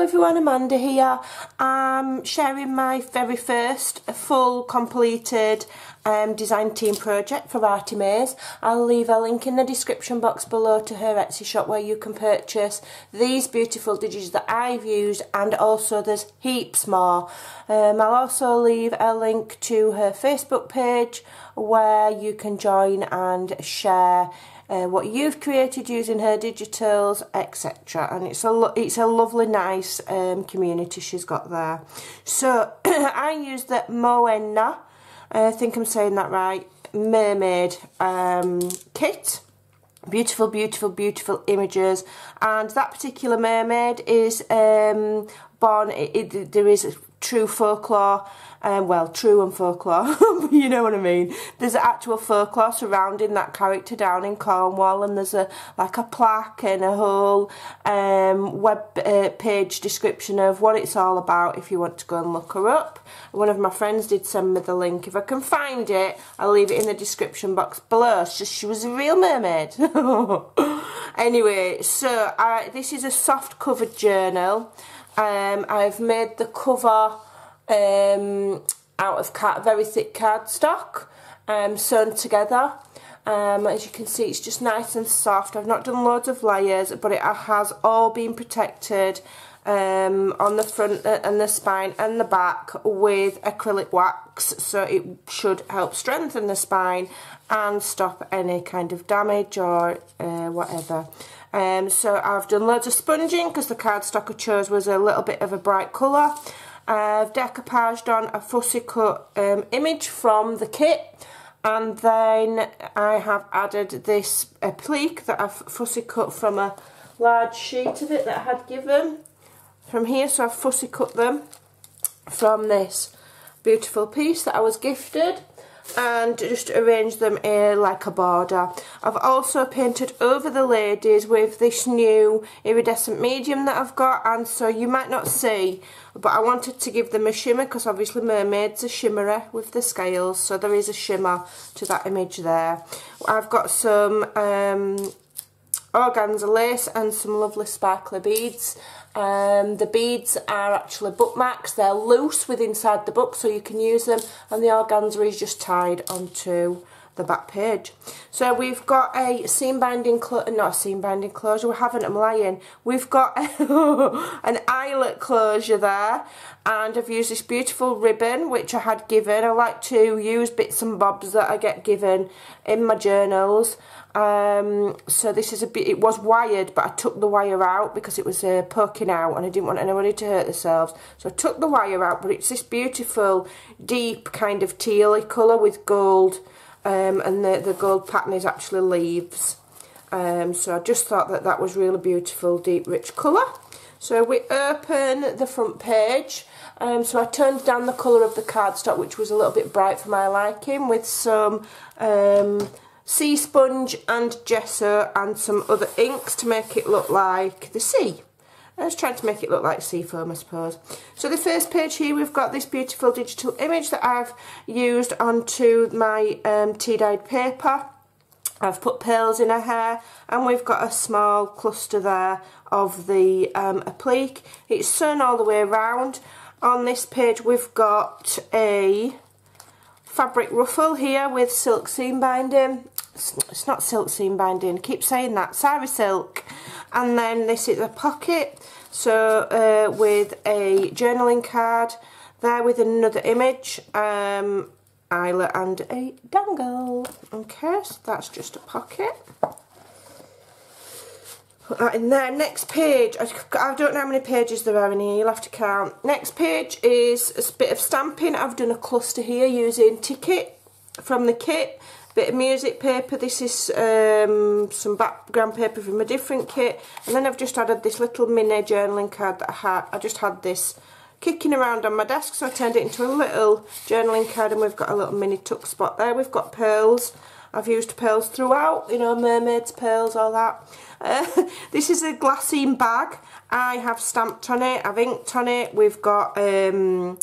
Hello everyone, Amanda here. I'm sharing my very first full completed um, design team project for Artymaze. I'll leave a link in the description box below to her Etsy shop where you can purchase these beautiful digits that I've used and also there's heaps more. Um, I'll also leave a link to her Facebook page where you can join and share uh, what you've created using her digitals, etc. And it's a it's a lovely, nice um, community she's got there. So I use the Moenna, I think I'm saying that right, mermaid um, kit. Beautiful, beautiful, beautiful images. And that particular mermaid is um, born, it, it, there is true folklore um, well, true and folklore, you know what I mean. There's actual folklore surrounding that character down in Cornwall, and there's a like a plaque and a whole um, web uh, page description of what it's all about. If you want to go and look her up, one of my friends did send me the link. If I can find it, I'll leave it in the description box below. She, she was a real mermaid. anyway, so I, this is a soft covered journal. Um, I've made the cover um, out of very thick cardstock um, sewn together. Um, as you can see it's just nice and soft. I've not done loads of layers but it has all been protected um, on the front and the spine and the back with acrylic wax so it should help strengthen the spine and stop any kind of damage or uh, whatever. Um, so I've done loads of sponging because the cardstock I chose was a little bit of a bright colour. I've decoupaged on a fussy cut um, image from the kit. And then I have added this applique that I've fussy cut from a large sheet of it that I had given from here. So I've fussy cut them from this beautiful piece that I was gifted and just arrange them in like a border. I've also painted over the ladies with this new iridescent medium that I've got and so you might not see but I wanted to give them a shimmer because obviously mermaids are shimmery with the scales so there is a shimmer to that image there. I've got some um, organza lace and some lovely sparkly beads. Um, the beads are actually bookmarks, they're loose with inside the book so you can use them and the organza is just tied onto the back page. So we've got a seam binding, not a seam binding closure, we haven't, I'm lying. We've got an eyelet closure there and I've used this beautiful ribbon which I had given. I like to use bits and bobs that I get given in my journals um, so this is a bit, it was wired, but I took the wire out because it was uh, poking out and I didn't want anybody to hurt themselves. So I took the wire out, but it's this beautiful, deep kind of tealy colour with gold, um, and the, the gold pattern is actually leaves. Um, so I just thought that that was really beautiful, deep, rich colour. So we open the front page. Um, so I turned down the colour of the cardstock, which was a little bit bright for my liking, with some um, sea sponge and gesso and some other inks to make it look like the sea. I was trying to make it look like sea foam I suppose. So the first page here we've got this beautiful digital image that I've used onto my um, tea dyed paper. I've put pearls in her hair and we've got a small cluster there of the um, applique. It's sewn all the way around. On this page we've got a fabric ruffle here with silk seam binding it's not silk seam binding, I keep saying that, Sari Silk. And then this is a pocket, so uh, with a journaling card, there with another image, um, eyelet and a dangle. Okay, so that's just a pocket. Put that in there. Next page, I, I don't know how many pages there are in here, you'll have to count. Next page is a bit of stamping. I've done a cluster here using ticket from the kit bit of music paper. This is um, some background paper from a different kit. And then I've just added this little mini journaling card that I had I just had this kicking around on my desk so I turned it into a little journaling card and we've got a little mini tuck spot there. We've got pearls. I've used pearls throughout you know mermaids pearls all that. Uh, this is a glassine bag. I have stamped on it. I've inked on it. We've got um,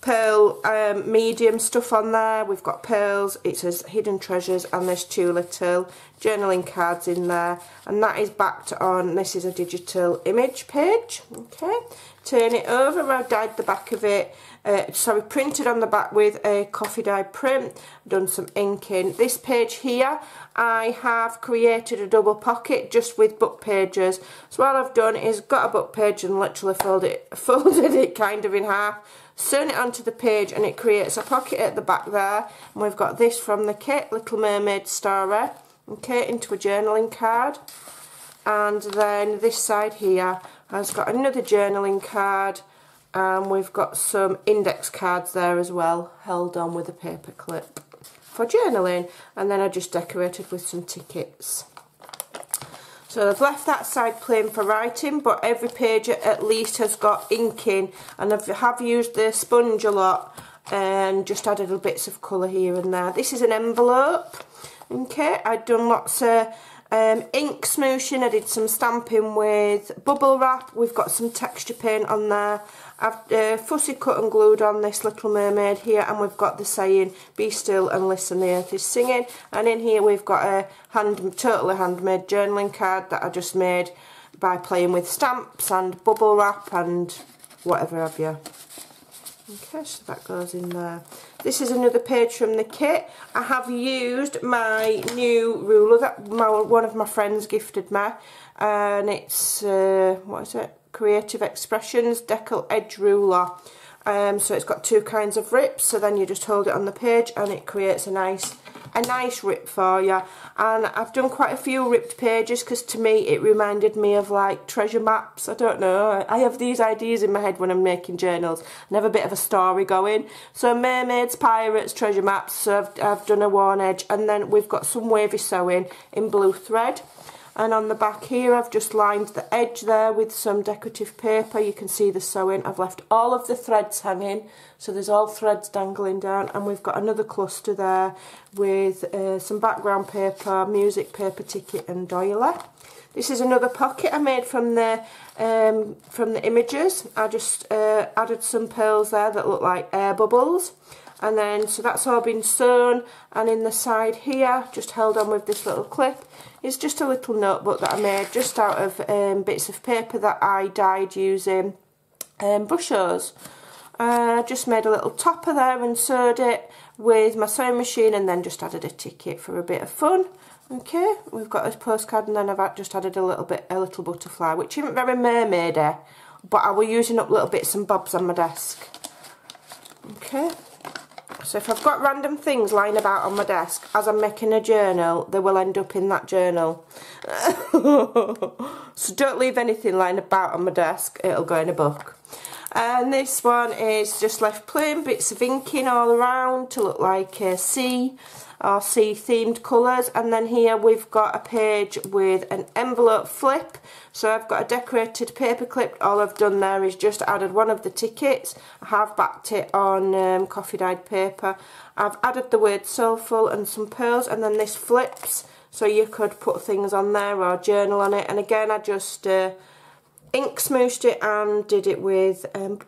pearl um, medium stuff on there. We've got pearls, it says hidden treasures and there's two little journaling cards in there. And that is backed on this is a digital image page. Okay turn it over I've dyed the back of it uh, sorry printed on the back with a coffee dye print done some inking. This page here I have created a double pocket just with book pages. So what I've done is got a book page and literally folded it, folded it kind of in half sewn it onto the page and it creates a pocket at the back there. And we've got this from the kit Little Mermaid Story okay into a journaling card. And then this side here has got another journaling card. And we've got some index cards there as well held on with a paper clip for journaling. And then I just decorated with some tickets so I've left that side plain for writing, but every page at least has got inking, and I have used the sponge a lot and just added little bits of colour here and there. This is an envelope, okay, I've done lots of um, ink smooshing, I did some stamping with bubble wrap, we've got some texture paint on there, I've uh, fussy cut and glued on this Little Mermaid here and we've got the saying, be still and listen, the earth is singing. And in here we've got a hand, totally handmade journaling card that I just made by playing with stamps and bubble wrap and whatever have you. Okay, so that goes in there. This is another page from the kit. I have used my new ruler that my, one of my friends gifted me. And it's, uh, what is it? Creative Expressions Deckle Edge Ruler. Um, so it's got two kinds of rips, so then you just hold it on the page and it creates a nice a nice rip for you and I've done quite a few ripped pages because to me it reminded me of like treasure maps. I don't know. I have these ideas in my head when I'm making journals. And have a bit of a story going. So mermaids pirates treasure maps so I've, I've done a worn edge. And then we've got some wavy sewing in blue thread and on the back here I've just lined the edge there with some decorative paper. You can see the sewing. I've left all of the threads hanging. So there's all threads dangling down. And we've got another cluster there with uh, some background paper music paper ticket and doiler. This is another pocket I made from the um, from the images. I just uh, added some pearls there that look like air bubbles. And then so that's all been sewn and in the side here just held on with this little clip is just a little notebook that I made just out of um, bits of paper that I dyed using um. I uh, just made a little topper there and sewed it with my sewing machine and then just added a ticket for a bit of fun. Okay, we've got this postcard and then I've just added a little bit, a little butterfly, which isn't very mermaidy, but I was using up little bits and bobs on my desk. Okay. So if I've got random things lying about on my desk as I'm making a journal, they will end up in that journal. so don't leave anything lying about on my desk, it'll go in a book. And this one is just left plain bits of inking all around to look like a sea or sea themed colours. And then here we've got a page with an envelope flip. So I've got a decorated paper clip. All I've done there is just added one of the tickets. I have backed it on um, coffee dyed paper. I've added the word soulful and some pearls and then this flips. So you could put things on there or journal on it. And again I just uh, ink smooshed it and did it with um,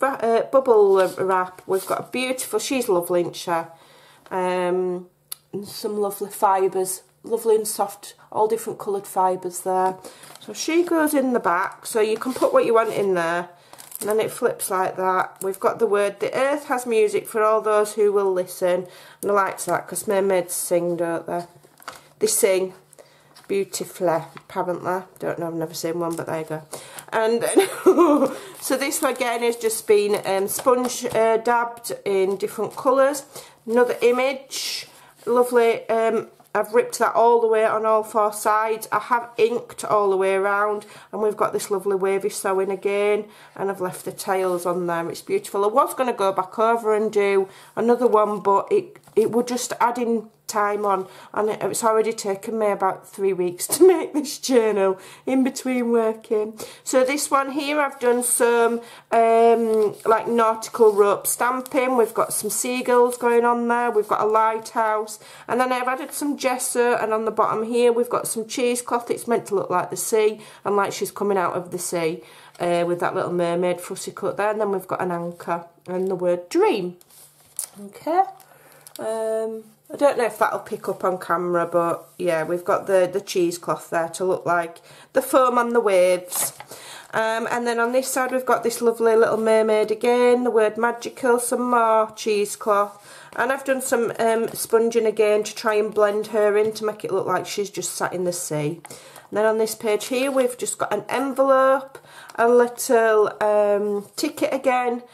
uh, bubble wrap we've got a beautiful she's lovely isn't she um, and some lovely fibres, lovely and soft, all different coloured fibres there. So she goes in the back, so you can put what you want in there, and then it flips like that. We've got the word, the earth has music for all those who will listen, and I like that because mermaids sing, don't they? They sing beautifully, apparently. Don't know, I've never seen one, but there you go. And so this again has just been um, sponge uh, dabbed in different colours. Another image lovely. Um, I've ripped that all the way on all four sides. I have inked all the way around and we've got this lovely wavy sewing again and I've left the tails on there. It's beautiful. I was going to go back over and do another one but it, it would just adding time on and it's already taken me about three weeks to make this journal in between working. So this one here I've done some um, like nautical rope stamping. We've got some seagulls going on there. We've got a lighthouse. And then I've added some gesso and on the bottom here we've got some cheesecloth. It's meant to look like the sea and like she's coming out of the sea uh, with that little mermaid fussy cut there. And then we've got an anchor and the word dream. Okay. Um, I don't know if that'll pick up on camera, but yeah, we've got the, the cheesecloth there to look like the foam on the waves. Um, and then on this side we've got this lovely little mermaid again, the word magical, some more cheesecloth. And I've done some um, sponging again to try and blend her in to make it look like she's just sat in the sea. And then on this page here we've just got an envelope, a little um, ticket again,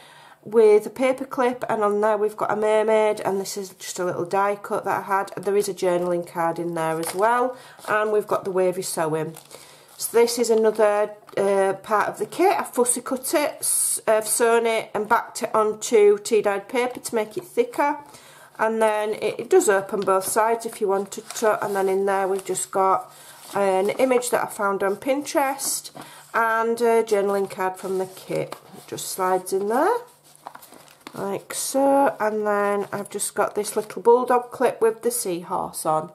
with a paper clip and on there we've got a mermaid and this is just a little die cut that I had. There is a journaling card in there as well and we've got the wavy sewing. So this is another uh, part of the kit. I've fussy cut it, sewn it and backed it onto tea-dyed paper to make it thicker. And then it, it, does open both sides if you wanted to. And then in there we've just got an image that I found on Pinterest and a journaling card from the kit. It just slides in there like so and then I've just got this little bulldog clip with the seahorse on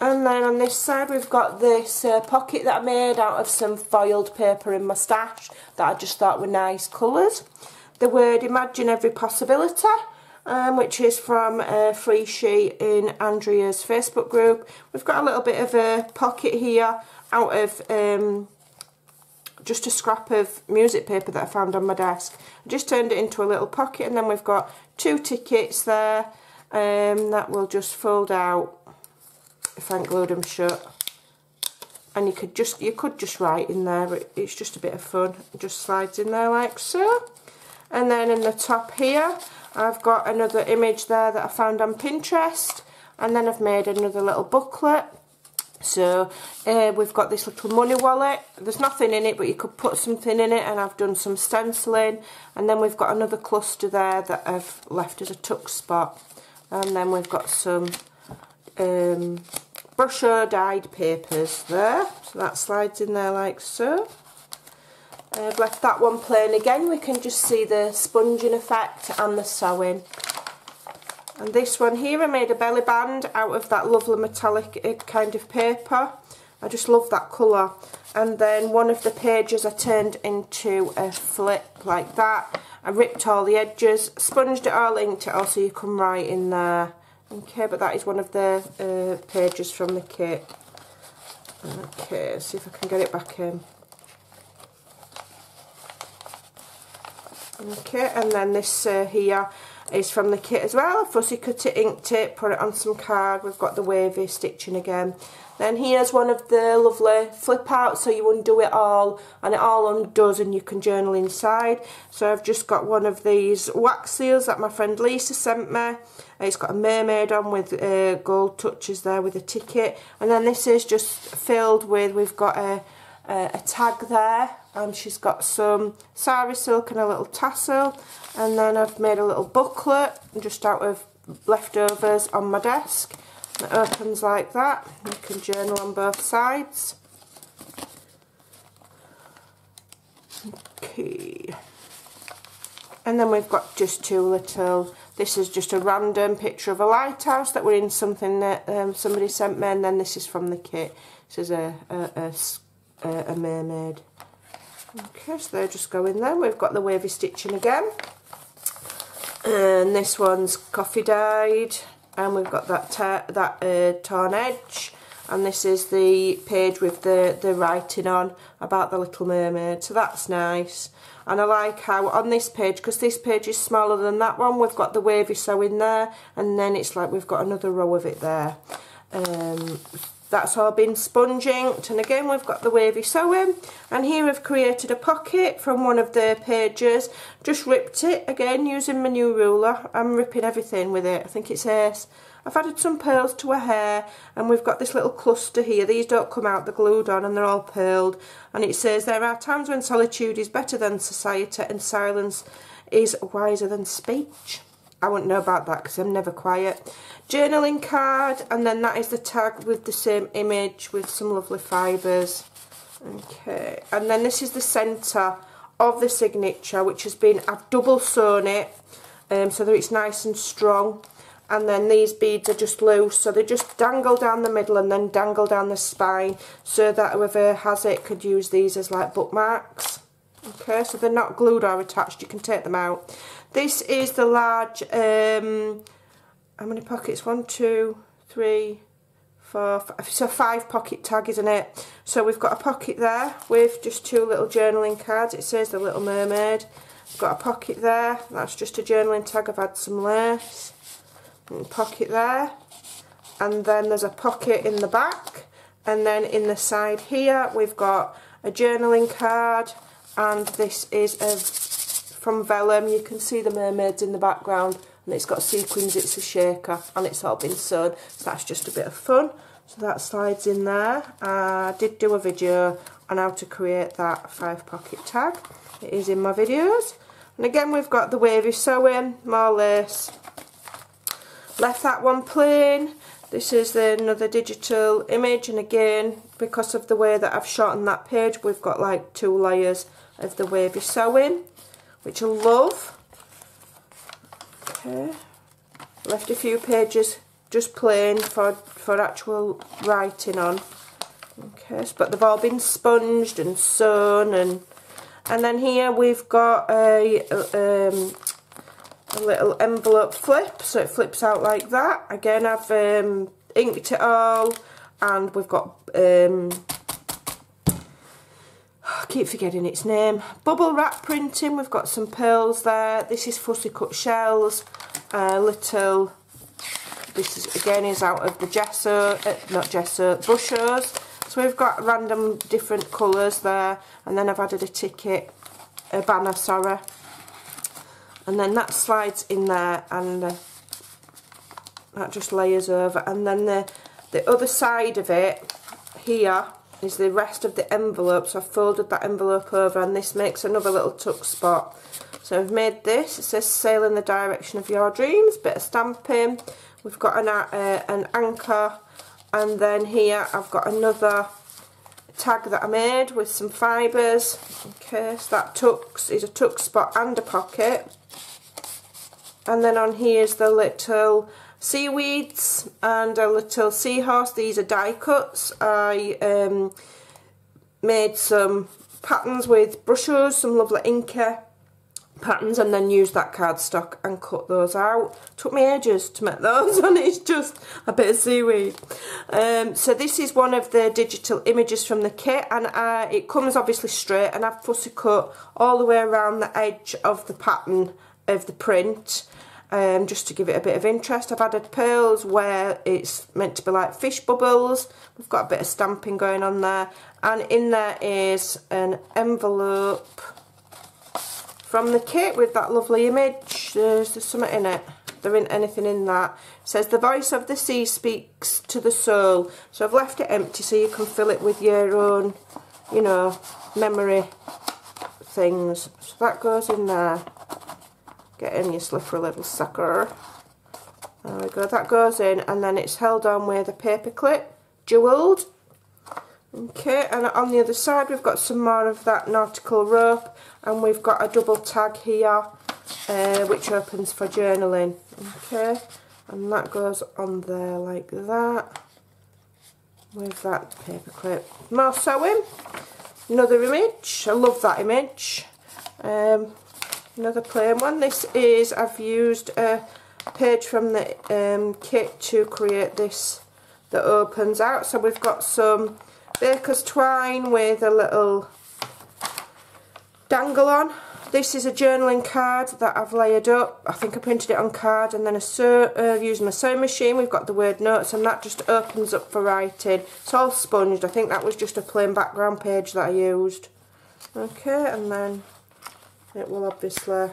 and then on this side we've got this uh, pocket that I made out of some foiled paper in my stash that I just thought were nice colours the word imagine every possibility um, which is from a free sheet in Andrea's Facebook group. We've got a little bit of a pocket here out of um, just a scrap of music paper that I found on my desk. I just turned it into a little pocket and then we've got two tickets there um, that will just fold out if I glued them shut. And you could just you could just write in there, it's just a bit of fun. It just slides in there like so. And then in the top here, I've got another image there that I found on Pinterest. And then I've made another little booklet so uh, we've got this little money wallet. There's nothing in it, but you could put something in it, and I've done some stenciling. And then we've got another cluster there that I've left as a tuck spot. And then we've got some um, dyed papers there. So that slides in there like so. I've left that one plain again. We can just see the sponging effect and the sewing. And this one here, I made a belly band out of that lovely metallic uh, kind of paper. I just love that colour. And then one of the pages I turned into a flip like that. I ripped all the edges, sponged it all, inked it all so you can write in there. Okay, but that is one of the uh, pages from the kit. Okay, see if I can get it back in. Okay, and then this uh, here is from the kit as well. Fussy cut it, inked it, put it on some card. We've got the wavy stitching again. Then here's one of the lovely flip outs, so you undo it all, and it all undoes and you can journal inside. So I've just got one of these wax seals that my friend Lisa sent me. It's got a mermaid on with uh, gold touches there with a ticket. And then this is just filled with, we've got a, a, a tag there. And she's got some sari silk and a little tassel. And then I've made a little booklet just out of leftovers on my desk. It opens like that. You can journal on both sides. Okay. And then we've got just two little this is just a random picture of a lighthouse that we're in something that um, somebody sent me and then this is from the kit. This is a, a, a, a mermaid Okay, so they're just going there. We've got the wavy stitching again. And this one's coffee dyed. And we've got that that uh, torn edge. And this is the page with the, the writing on about the Little Mermaid. So that's nice. And I like how on this page, because this page is smaller than that one, we've got the wavy sewing there. And then it's like we've got another row of it there. Um, That's all been sponging and again we've got the wavy sewing and here I've created a pocket from one of the pages just ripped it again using my new ruler I'm ripping everything with it I think it's ace I've added some pearls to her hair and we've got this little cluster here. These don't come out, they're glued on and they're all pearled. And it says, there are times when solitude is better than society and silence is wiser than speech. I wouldn't know about that because I'm never quiet. Journaling card, and then that is the tag with the same image with some lovely fibres. Okay, and then this is the centre of the signature, which has been, I've double sewn it um, so that it's nice and strong. And then these beads are just loose, so they just dangle down the middle and then dangle down the spine so that whoever has it could use these as like bookmarks. Okay, so they're not glued or attached, you can take them out. This is the large, um, how many pockets? One, two, three, four, five. So five pocket tag, isn't it? So we've got a pocket there with just two little journaling cards. It says The Little Mermaid. got a pocket there, that's just a journaling tag. I've had some lace. Pocket there. And then there's a pocket in the back. And then in the side here, we've got a journaling card, and this is a, from Vellum. You can see the mermaids in the background and it's got sequins, it's a shaker and it's all been sewn. So that's just a bit of fun. So that slides in there. I did do a video on how to create that five pocket tag. It is in my videos. And again we've got the wavy sewing, more lace. Left that one plain. This is another digital image and again because of the way that I've shortened that page we've got like two layers of the wavy sewing, which I love. Okay, left a few pages just plain for, for actual writing on. Okay, but they've all been sponged and sewn and and then here we've got a, um, a little envelope flip, so it flips out like that. Again, I've um, inked it all and we've got um, keep forgetting its name. Bubble wrap printing, we've got some pearls there. This is fussy cut shells, a little, this is again is out of the gesso, uh, not gesso, Brushos. So we've got random different colours there, and then I've added a ticket, a banner, sorry. And then that slides in there, and uh, that just layers over. And then the, the other side of it, here, is the rest of the envelope. So I've folded that envelope over and this makes another little tuck spot. So I've made this, it says sail in the direction of your dreams, bit of stamping. We've got an, uh, an anchor and then here I've got another tag that I made with some fibres. Okay, so that tucks is a tuck spot and a pocket. And then on here is the little seaweeds and a little seahorse. These are die cuts. I um, made some patterns with brushes, some lovely inker patterns and then used that cardstock and cut those out. Took me ages to make those and it's just a bit of seaweed. Um, so this is one of the digital images from the kit and uh, it comes obviously straight and I've fussy cut all the way around the edge of the pattern of the print um, just to give it a bit of interest. I've added pearls where it's meant to be like fish bubbles. We've got a bit of stamping going on there. And in there is an envelope from the kit with that lovely image. There's, there's something in it. There isn't anything in that. It says, the voice of the sea speaks to the soul. So I've left it empty so you can fill it with your own, you know, memory things. So that goes in there. Get in you slippery little sucker. There we go, that goes in and then it's held on with a paper clip, jewelled. Okay, and on the other side we've got some more of that nautical rope and we've got a double tag here uh, which opens for journaling. Okay, and that goes on there like that with that paper clip. More sewing, another image, I love that image. Um, another plain one. This is, I've used a page from the um, kit to create this that opens out. So we've got some baker's twine with a little dangle on. This is a journaling card that I've layered up. I think I printed it on card and then a sew, uh, using my sewing machine. We've got the word notes and that just opens up for writing. It's all sponged. I think that was just a plain background page that I used. Okay, and then it will obviously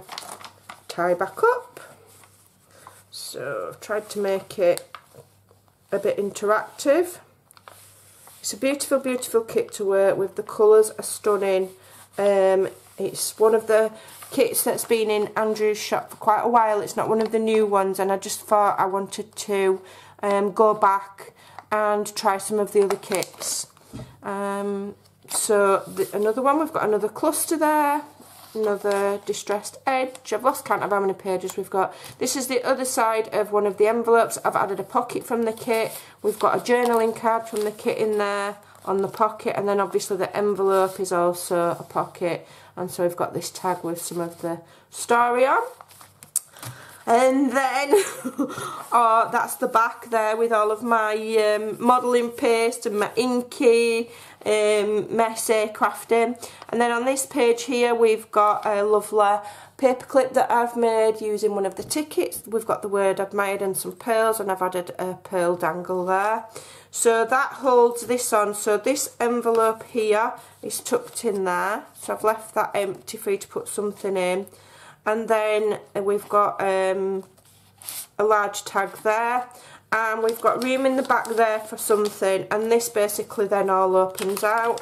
tie back up. So I've tried to make it a bit interactive. It's a beautiful, beautiful kit to work with. The colours are stunning. Um, it's one of the kits that's been in Andrea's shop for quite a while. It's not one of the new ones and I just thought I wanted to um, go back and try some of the other kits. Um, so the, another one, we've got another cluster there another distressed edge. I've lost count of how many pages we've got. This is the other side of one of the envelopes. I've added a pocket from the kit. We've got a journaling card from the kit in there. on the pocket and then obviously the envelope is also a pocket and so we've got this tag with some of the story on and then oh that's the back there with all of my um, modelling paste and my inky um, messy crafting. And then on this page here we've got a lovely paperclip that I've made using one of the tickets. We've got the word admired and some pearls and I've added a pearl dangle there. So that holds this on. So this envelope here is tucked in there. So I've left that empty for you to put something in. And then we've got um, a large tag there and we've got room in the back there for something and this basically then all opens out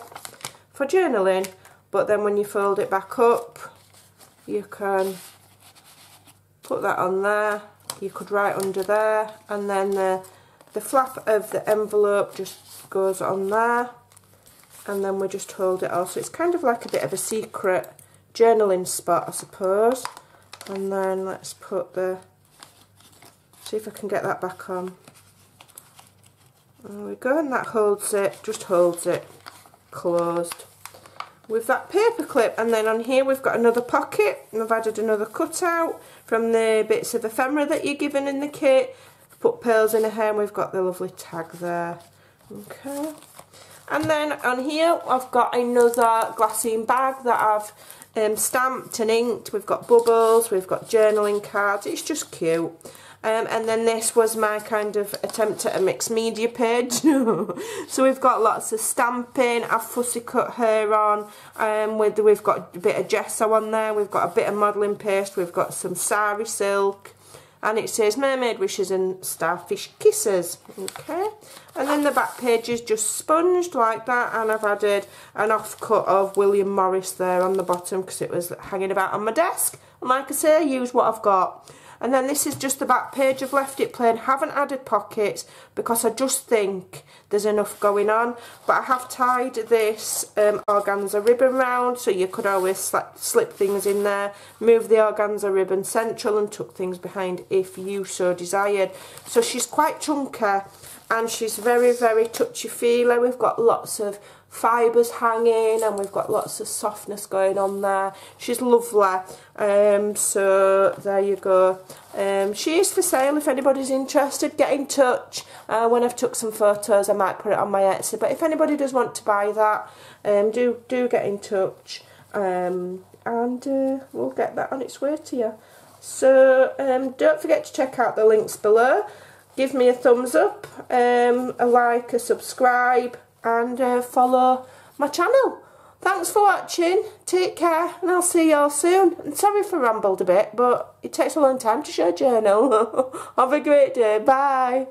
for journaling. But then when you fold it back up you can put that on there you could write under there and then the, the flap of the envelope just goes on there and then we just hold it all. So it's kind of like a bit of a secret journaling spot I suppose. And then let's put the see if I can get that back on there we go and that holds it just holds it closed with that paper clip and then on here we've got another pocket and I've added another cutout from the bits of ephemera that you're given in the kit put pearls in her hair and we've got the lovely tag there okay and then on here I've got another glassine bag that I've um, stamped and inked. We've got bubbles, we've got journaling cards. It's just cute. Um, and then this was my kind of attempt at a mixed media page. so we've got lots of stamping. I've fussy cut her on. Um, with we've got a bit of gesso on there. We've got a bit of modelling paste. We've got some sari silk and it says mermaid wishes and starfish kisses okay and then the back page is just sponged like that and I've added an offcut of William Morris there on the bottom because it was hanging about on my desk and like I say use what I've got and then this is just the back page. I've left it plain. Haven't added pockets because I just think there's enough going on. But I have tied this um, organza ribbon round so you could always slip things in there. Move the organza ribbon central and tuck things behind if you so desired. So she's quite chunky and she's very, very touchy-feely. We've got lots of fibres hanging and we've got lots of softness going on there. She's lovely. Um, so there you go. Um, she is for sale if anybody's interested. Get in touch. Uh, when I've took some photos I might put it on my Etsy. But if anybody does want to buy that, um, do, do get in touch. Um, and uh, we'll get that on its way to you. So um, don't forget to check out the links below. Give me a thumbs up, um, a like, a subscribe and uh, follow my channel. Thanks for watching, take care and I'll see you all soon. And sorry for rambled a bit but it takes a long time to show a journal. Have a great day, bye.